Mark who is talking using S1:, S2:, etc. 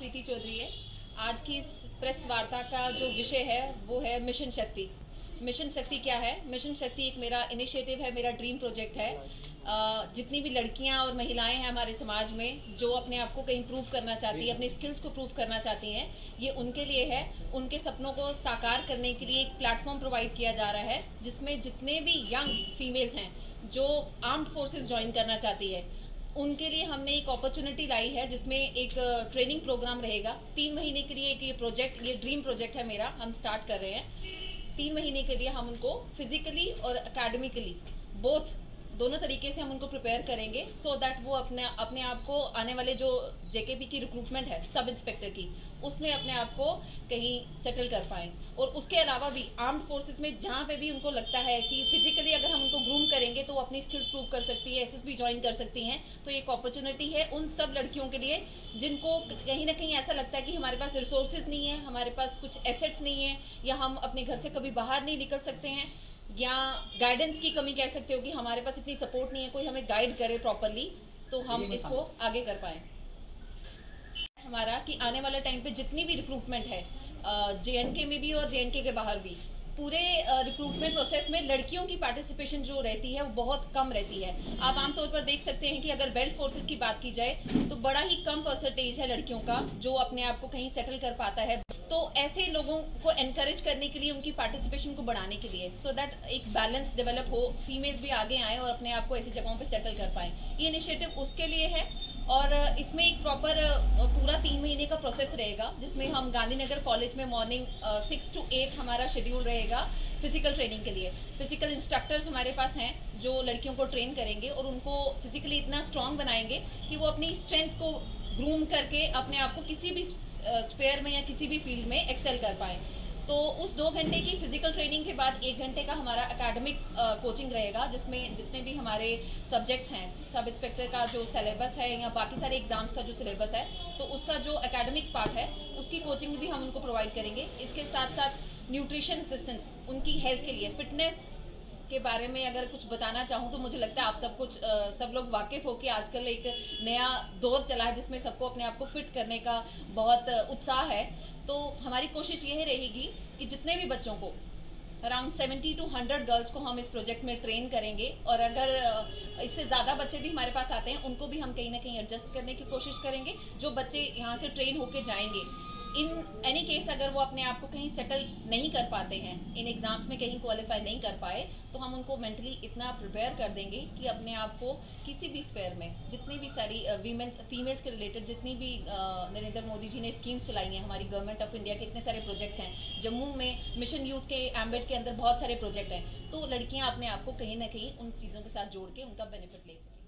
S1: प्रीति चौधरी है। आज की इस प्रेस वार्ता का जो विषय है, वो है मिशन शक्ति। मिशन शक्ति क्या है? मिशन शक्ति एक मेरा इनिशिएटिव है, मेरा ड्रीम प्रोजेक्ट है। जितनी भी लड़कियाँ और महिलाएँ हैं हमारे समाज में, जो अपने आप को कहीं प्रूव करना चाहती है, अपने स्किल्स को प्रूव करना चाहती हैं, ये उनके लिए है। उनके सपनों को साकार करने के लिए एक प्लेटफॉर्म प्रोवाइड किया जा रहा है, जिसमें जितने भी यंग फीमेल्स हैं, जो आर्म्ड फोर्सेज ज्वाइन करना चाहती है उनके लिए हमने एक अपॉर्चुनिटी लाई है जिसमें एक ट्रेनिंग प्रोग्राम रहेगा। तीन महीने के लिए एक ये प्रोजेक्ट ये ड्रीम प्रोजेक्ट है मेरा, हम स्टार्ट कर रहे हैं। तीन महीने के लिए हम उनको फिजिकली और अकेडमिकली बोथ दोनों तरीके से हम उनको प्रिपेयर करेंगे सो so दैट वो अपने अपने आप को आने वाले जो जेकेपी की रिक्रूटमेंट है सब इंस्पेक्टर की, उसमें अपने आप को कहीं सेटल कर पाए। और उसके अलावा भी आर्म्ड फोर्सेस में जहाँ पे भी उनको लगता है कि फिजिकली अगर हम उनको ग्रूम करेंगे तो वो अपनी स्किल्स प्रूव कर सकती है एस ज्वाइन कर सकती हैं तो एक अपॉर्चुनिटी है उन सब लड़कियों के लिए, जिनको कहीं ना कहीं ऐसा लगता है कि हमारे पास रिसोर्सेज नहीं है, हमारे पास कुछ एसेट्स नहीं है, या हम अपने घर से कभी बाहर नहीं निकल सकते हैं। या गाइडेंस की कमी कह सकते हो कि हमारे पास इतनी सपोर्ट नहीं है कोई हमें गाइड करे प्रॉपरली तो हम इसको आगे कर पाए। हमारा कि आने वाले टाइम पे जितनी भी रिक्रूटमेंट है जे में भी और जे के बाहर भी पूरे रिक्रूटमेंट प्रोसेस में लड़कियों की पार्टिसिपेशन जो रहती है वो बहुत कम रहती है। आप आमतौर पर देख सकते हैं कि अगर बेल्ट फोर्सेस की बात की जाए तो बड़ा ही कम परसेंटेज है लड़कियों का जो अपने आप को कहीं सेटल कर पाता है। तो ऐसे लोगों को एनकरेज करने के लिए, उनकी पार्टिसिपेशन को बढ़ाने के लिए सो so दैट एक बैलेंस डेवलप हो फीमेल्स भी आगे आए और अपने आप को ऐसी जगहों पे सेटल कर पाए। ये इनिशिएटिव उसके लिए है और इसमें एक प्रॉपर पूरा तीन महीने का प्रोसेस रहेगा, जिसमें हम गांधीनगर कॉलेज में मॉर्निंग सिक्स टू एट हमारा शेड्यूल रहेगा फ़िज़िकल ट्रेनिंग के लिए। फ़िज़िकल इंस्ट्रक्टर्स हमारे पास हैं जो लड़कियों को ट्रेन करेंगे और उनको फिजिकली इतना स्ट्रांग बनाएँगे कि वो अपनी स्ट्रेंथ को ग्रूम करके अपने आप को किसी भी स्पेयर में या किसी भी फ़ील्ड में एक्सेल कर पाए। तो उस दो घंटे की फ़िज़िकल ट्रेनिंग के बाद एक घंटे का हमारा एकेडमिक कोचिंग रहेगा, जिसमें जितने भी हमारे सब्जेक्ट्स हैं सब इंस्पेक्टर का जो सिलेबस है या बाकी सारे एग्ज़ाम्स का जो सिलेबस है तो उसका जो एकेडमिक्स पार्ट है, उसकी कोचिंग भी हम उनको प्रोवाइड करेंगे। इसके साथ साथ न्यूट्रिशन असिस्टेंस उनकी हेल्थ के लिए फिटनेस के बारे में अगर कुछ बताना चाहूँ तो मुझे लगता है आप सब कुछ आ, सब लोग वाकिफ हो कि आजकल एक नया दौर चला है जिसमें सबको अपने आप को फिट करने का बहुत उत्साह है। तो हमारी कोशिश यही रहेगी कि जितने भी बच्चों को अराउंड 70 टू 100 गर्ल्स को हम इस प्रोजेक्ट में ट्रेन करेंगे। और अगर इससे ज़्यादा बच्चे भी हमारे पास आते हैं उनको भी हम कहीं ना कहीं एडजस्ट करने की कोशिश करेंगे जो बच्चे यहाँ से ट्रेन होके जाएँगे। इन एनी केस अगर वो अपने आप को कहीं सेटल नहीं कर पाते हैं इन एग्ज़ाम्स में कहीं क्वालिफाई नहीं कर पाए तो हम उनको मेंटली इतना प्रिपेयर कर देंगे कि अपने आप को किसी भी स्पेयर में, जितनी भी सारी वीमेन फीमेल्स के रिलेटेड जितनी भी नरेंद्र मोदी जी ने स्कीम्स चलाई हैं, हमारी गवर्नमेंट ऑफ़ इंडिया के इतने सारे प्रोजेक्ट्स हैं, जम्मू में मिशन यूथ के एम्बेड के अंदर बहुत सारे प्रोजेक्ट हैं तो लड़कियाँ अपने आप को कहीं ना कहीं उन चीज़ों के साथ जोड़ के उनका बेनिफिट ले सकें